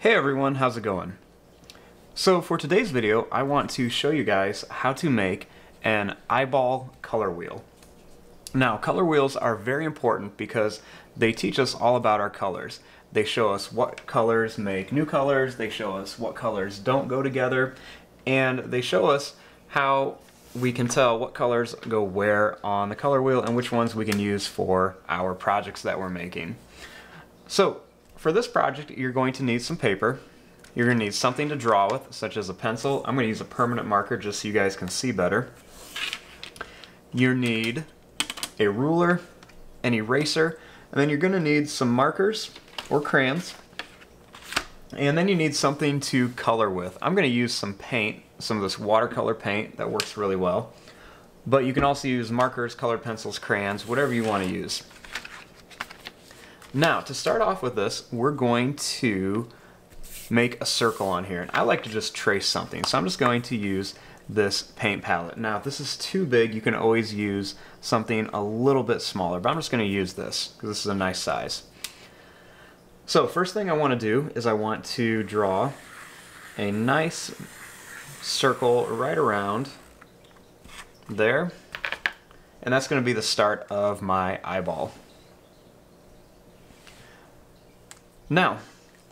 Hey everyone, how's it going? So for today's video, I want to show you guys how to make an eyeball color wheel. Now, color wheels are very important because they teach us all about our colors. They show us what colors make new colors, they show us what colors don't go together, and they show us how we can tell what colors go where on the color wheel and which ones we can use for our projects that we're making. So for this project, you're going to need some paper. You're going to need something to draw with, such as a pencil. I'm going to use a permanent marker just so you guys can see better. You need a ruler, an eraser, and then you're going to need some markers or crayons. And then you need something to color with. I'm going to use some paint some of this watercolor paint that works really well. But you can also use markers, colored pencils, crayons, whatever you want to use. Now, to start off with this, we're going to make a circle on here. And I like to just trace something, so I'm just going to use this paint palette. Now, if this is too big, you can always use something a little bit smaller, but I'm just going to use this because this is a nice size. So first thing I want to do is I want to draw a nice circle right around there. And that's going to be the start of my eyeball. Now,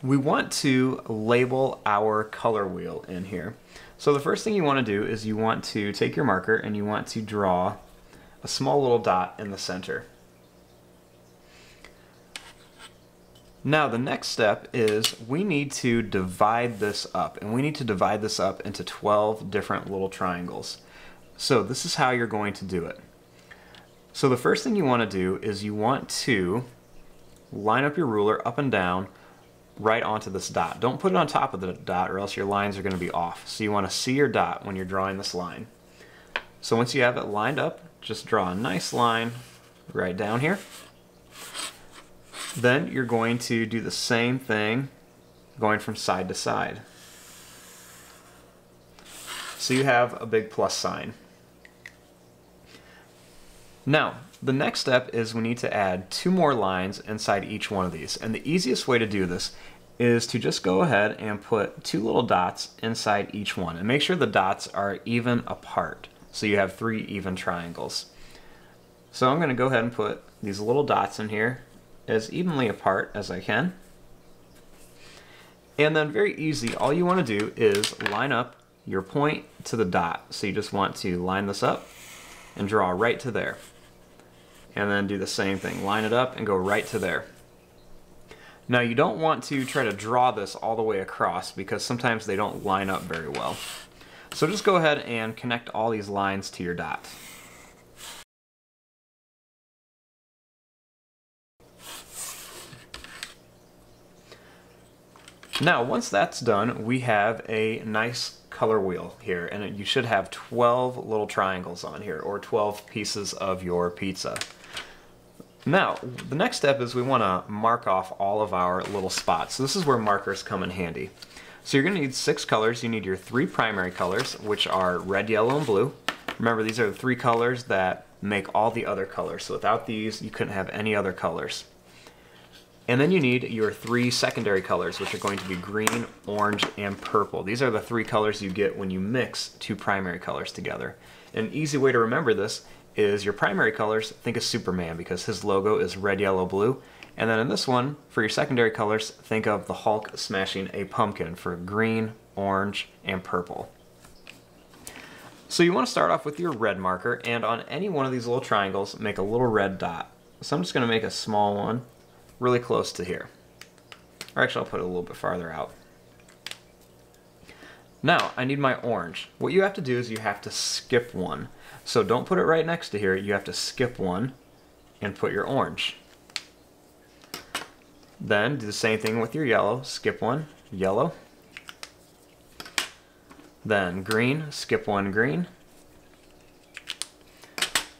we want to label our color wheel in here. So the first thing you want to do is you want to take your marker and you want to draw a small little dot in the center. Now the next step is we need to divide this up and we need to divide this up into 12 different little triangles. So this is how you're going to do it. So the first thing you want to do is you want to line up your ruler up and down right onto this dot. Don't put it on top of the dot or else your lines are going to be off. So you want to see your dot when you're drawing this line. So once you have it lined up, just draw a nice line right down here. Then you're going to do the same thing going from side to side. So you have a big plus sign. Now, the next step is we need to add two more lines inside each one of these. And the easiest way to do this is to just go ahead and put two little dots inside each one. And make sure the dots are even apart. So you have three even triangles. So I'm going to go ahead and put these little dots in here as evenly apart as I can. And then very easy, all you want to do is line up your point to the dot. So you just want to line this up and draw right to there. And then do the same thing, line it up and go right to there. Now you don't want to try to draw this all the way across because sometimes they don't line up very well. So just go ahead and connect all these lines to your dot. Now, once that's done, we have a nice color wheel here, and you should have 12 little triangles on here, or 12 pieces of your pizza. Now, the next step is we want to mark off all of our little spots. So this is where markers come in handy. So you're going to need six colors. You need your three primary colors, which are red, yellow, and blue. Remember, these are the three colors that make all the other colors. So without these, you couldn't have any other colors. And then you need your three secondary colors, which are going to be green, orange, and purple. These are the three colors you get when you mix two primary colors together. An easy way to remember this is your primary colors, think of Superman because his logo is red, yellow, blue. And then in this one, for your secondary colors, think of the Hulk smashing a pumpkin for green, orange, and purple. So you want to start off with your red marker, and on any one of these little triangles, make a little red dot. So I'm just going to make a small one really close to here. Or actually, I'll put it a little bit farther out. Now, I need my orange. What you have to do is you have to skip one. So don't put it right next to here, you have to skip one and put your orange. Then do the same thing with your yellow, skip one, yellow. Then green, skip one, green.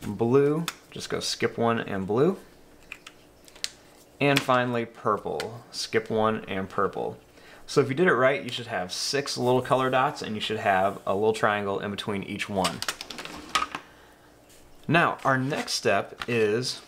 Blue, just go skip one and blue. And finally, purple. Skip one and purple. So if you did it right, you should have six little color dots and you should have a little triangle in between each one. Now, our next step is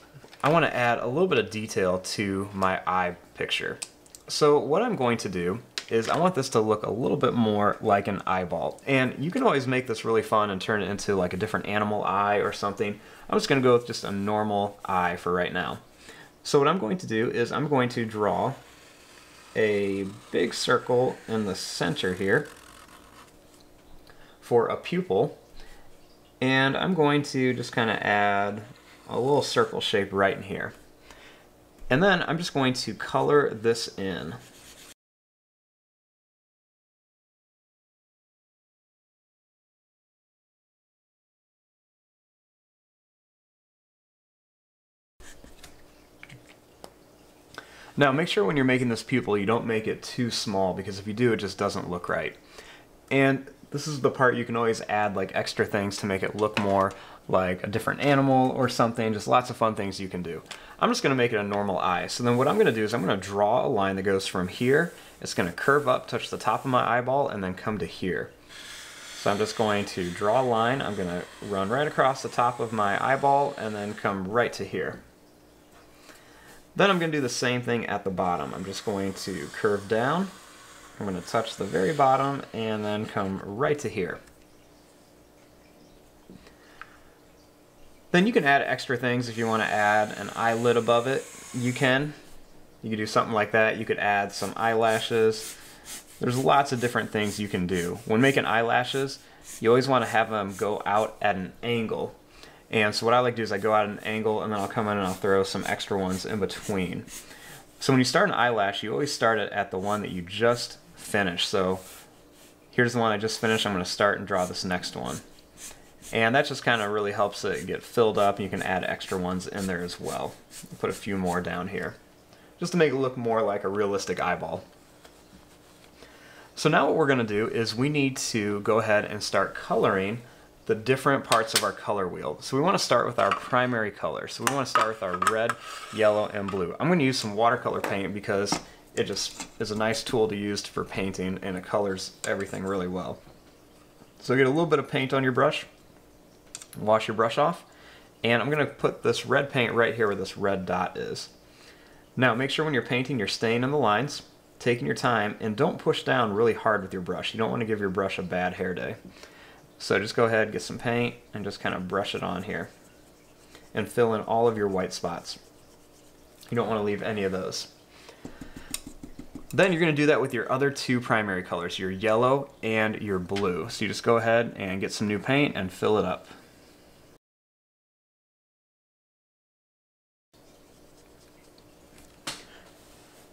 I want to add a little bit of detail to my eye picture. So what I'm going to do is I want this to look a little bit more like an eyeball. And you can always make this really fun and turn it into like a different animal eye or something. I'm just gonna go with just a normal eye for right now. So what I'm going to do is I'm going to draw a big circle in the center here for a pupil. And I'm going to just kind of add a little circle shape right in here. And then I'm just going to color this in. Now make sure when you're making this pupil you don't make it too small because if you do it just doesn't look right. And this is the part you can always add like extra things to make it look more like a different animal or something, just lots of fun things you can do. I'm just gonna make it a normal eye. So then what I'm gonna do is I'm gonna draw a line that goes from here, it's gonna curve up, touch the top of my eyeball, and then come to here. So I'm just going to draw a line, I'm gonna run right across the top of my eyeball and then come right to here. Then I'm gonna do the same thing at the bottom. I'm just going to curve down, I'm gonna touch the very bottom and then come right to here. Then you can add extra things if you want to add an eyelid above it. You can. You could do something like that. You could add some eyelashes. There's lots of different things you can do. When making eyelashes, you always want to have them go out at an angle. And so what I like to do is I go out at an angle and then I'll come in and I'll throw some extra ones in between. So when you start an eyelash, you always start it at the one that you just finished. So here's the one I just finished. I'm going to start and draw this next one. And that just kind of really helps it get filled up. You can add extra ones in there as well. Put a few more down here. Just to make it look more like a realistic eyeball. So now what we're going to do is we need to go ahead and start coloring the different parts of our color wheel. So we want to start with our primary color. So we want to start with our red, yellow, and blue. I'm going to use some watercolor paint because it just is a nice tool to use for painting and it colors everything really well. So get a little bit of paint on your brush wash your brush off. And I'm going to put this red paint right here where this red dot is. Now make sure when you're painting you're staying in the lines, taking your time, and don't push down really hard with your brush. You don't want to give your brush a bad hair day. So just go ahead, get some paint, and just kind of brush it on here. And fill in all of your white spots. You don't want to leave any of those. Then you're going to do that with your other two primary colors, your yellow and your blue. So you just go ahead and get some new paint and fill it up.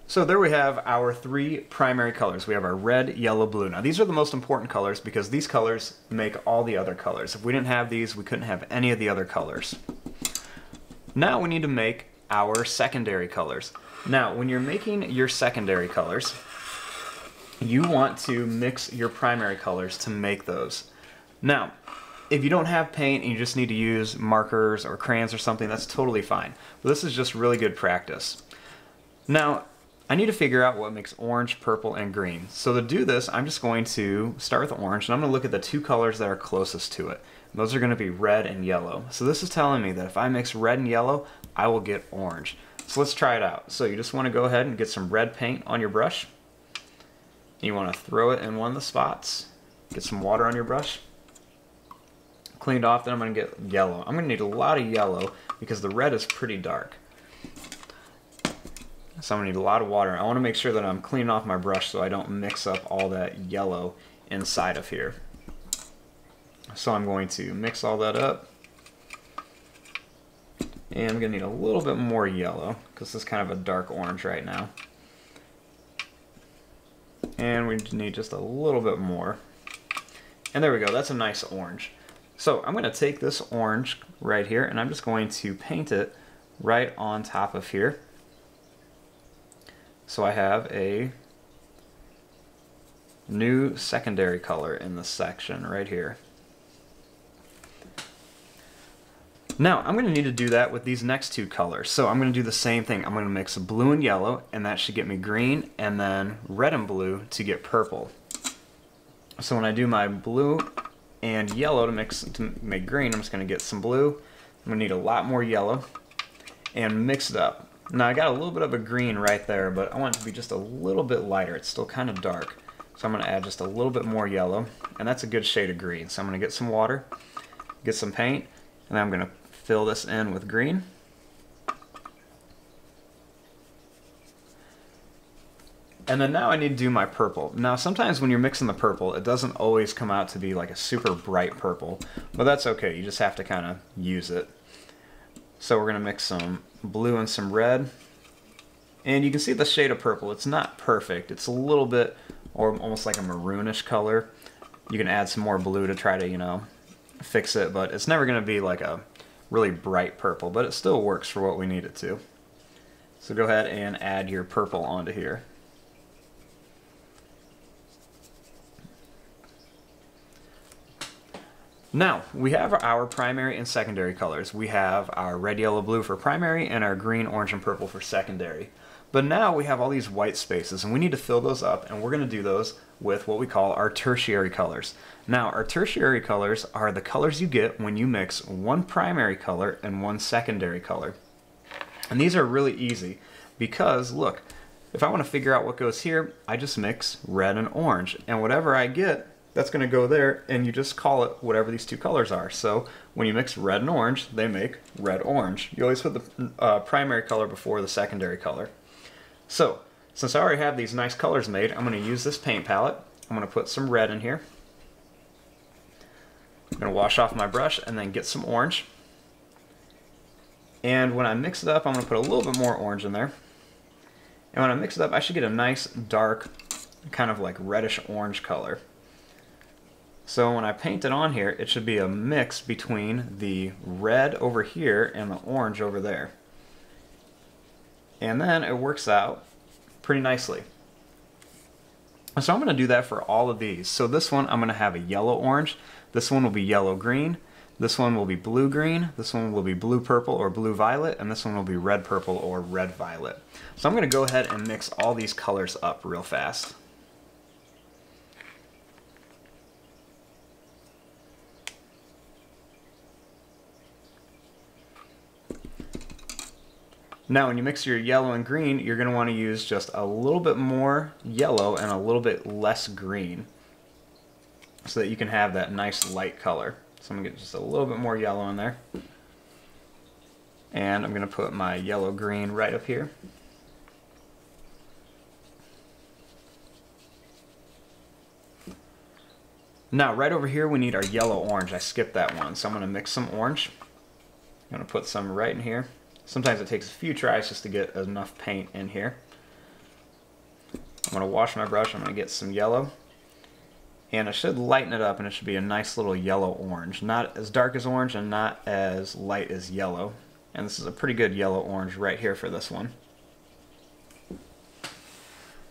So there we have our three primary colors. We have our red, yellow, blue. Now these are the most important colors because these colors make all the other colors. If we didn't have these, we couldn't have any of the other colors. Now we need to make our secondary colors. Now when you're making your secondary colors, you want to mix your primary colors to make those. Now, if you don't have paint and you just need to use markers or crayons or something, that's totally fine. But this is just really good practice. Now, I need to figure out what makes orange, purple, and green. So to do this, I'm just going to start with orange, and I'm going to look at the two colors that are closest to it. Those are going to be red and yellow. So this is telling me that if I mix red and yellow, I will get orange. So let's try it out. So you just want to go ahead and get some red paint on your brush. You want to throw it in one of the spots. Get some water on your brush. Cleaned off, then I'm going to get yellow. I'm going to need a lot of yellow because the red is pretty dark. So I'm gonna need a lot of water. I wanna make sure that I'm cleaning off my brush so I don't mix up all that yellow inside of here. So I'm going to mix all that up. And I'm gonna need a little bit more yellow because this is kind of a dark orange right now. And we need just a little bit more. And there we go, that's a nice orange. So I'm gonna take this orange right here and I'm just going to paint it right on top of here. So I have a new secondary color in this section right here. Now, I'm going to need to do that with these next two colors. So I'm going to do the same thing. I'm going to mix blue and yellow, and that should get me green, and then red and blue to get purple. So when I do my blue and yellow to mix to make green, I'm just going to get some blue. I'm going to need a lot more yellow and mix it up. Now I got a little bit of a green right there, but I want it to be just a little bit lighter. It's still kind of dark. So I'm gonna add just a little bit more yellow, and that's a good shade of green. So I'm gonna get some water, get some paint, and I'm gonna fill this in with green. And then now I need to do my purple. Now sometimes when you're mixing the purple, it doesn't always come out to be like a super bright purple, but that's okay. You just have to kind of use it. So we're gonna mix some blue and some red. And you can see the shade of purple. It's not perfect. It's a little bit, or almost like a maroonish color. You can add some more blue to try to, you know, fix it, but it's never gonna be like a really bright purple, but it still works for what we need it to. So go ahead and add your purple onto here. Now, we have our primary and secondary colors. We have our red, yellow, blue for primary and our green, orange, and purple for secondary. But now we have all these white spaces and we need to fill those up and we're going to do those with what we call our tertiary colors. Now, our tertiary colors are the colors you get when you mix one primary color and one secondary color. And these are really easy because, look, if I want to figure out what goes here, I just mix red and orange. And whatever I get, that's going to go there and you just call it whatever these two colors are. So when you mix red and orange, they make red-orange. You always put the uh, primary color before the secondary color. So since I already have these nice colors made, I'm going to use this paint palette. I'm going to put some red in here. I'm going to wash off my brush and then get some orange. And when I mix it up, I'm going to put a little bit more orange in there. And when I mix it up, I should get a nice dark, kind of like reddish orange color. So when I paint it on here, it should be a mix between the red over here and the orange over there. And then it works out pretty nicely. So I'm going to do that for all of these. So this one I'm going to have a yellow orange. This one will be yellow green. This one will be blue green. This one will be blue purple or blue violet. And this one will be red purple or red violet. So I'm going to go ahead and mix all these colors up real fast. Now when you mix your yellow and green, you're going to want to use just a little bit more yellow and a little bit less green so that you can have that nice light color. So I'm going to get just a little bit more yellow in there. And I'm going to put my yellow green right up here. Now right over here we need our yellow orange. I skipped that one. So I'm going to mix some orange. I'm going to put some right in here. Sometimes it takes a few tries just to get enough paint in here. I'm going to wash my brush. I'm going to get some yellow. And I should lighten it up and it should be a nice little yellow orange. Not as dark as orange and not as light as yellow. And this is a pretty good yellow orange right here for this one.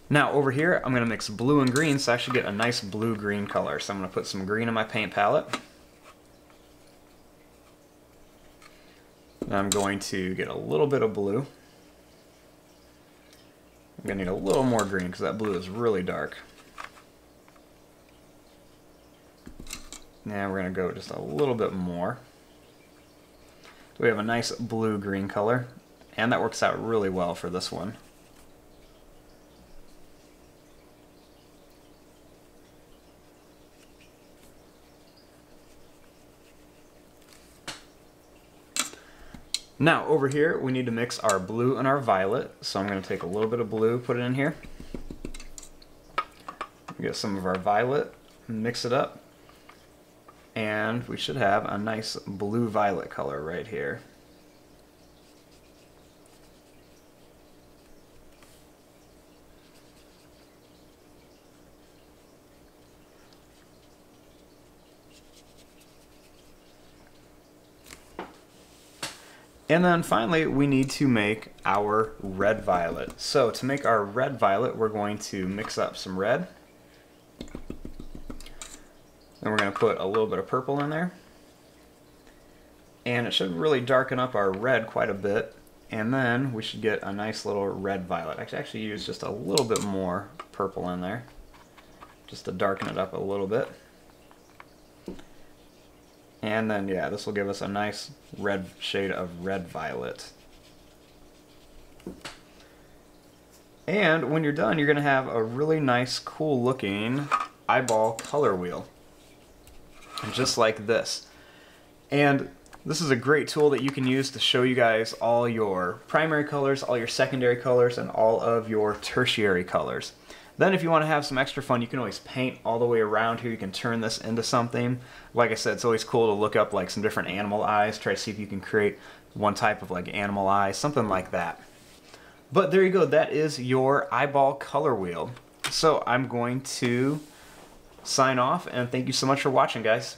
Now over here I'm going to mix blue and green so I should get a nice blue-green color. So I'm going to put some green in my paint palette. I'm going to get a little bit of blue. I'm going to need a little more green because that blue is really dark. Now we're going to go just a little bit more. We have a nice blue-green color, and that works out really well for this one. Now over here we need to mix our blue and our violet. So I'm going to take a little bit of blue, put it in here. Get some of our violet, mix it up. And we should have a nice blue-violet color right here. And then finally, we need to make our red violet. So to make our red violet, we're going to mix up some red. Then we're going to put a little bit of purple in there. And it should really darken up our red quite a bit. And then we should get a nice little red violet. I can actually use just a little bit more purple in there, just to darken it up a little bit. And then, yeah, this will give us a nice red shade of red violet. And when you're done, you're going to have a really nice, cool looking eyeball color wheel. Just like this. And this is a great tool that you can use to show you guys all your primary colors, all your secondary colors, and all of your tertiary colors. Then if you want to have some extra fun, you can always paint all the way around here. You can turn this into something. Like I said, it's always cool to look up like some different animal eyes, try to see if you can create one type of like animal eye, something like that. But there you go, that is your eyeball color wheel. So I'm going to sign off and thank you so much for watching guys.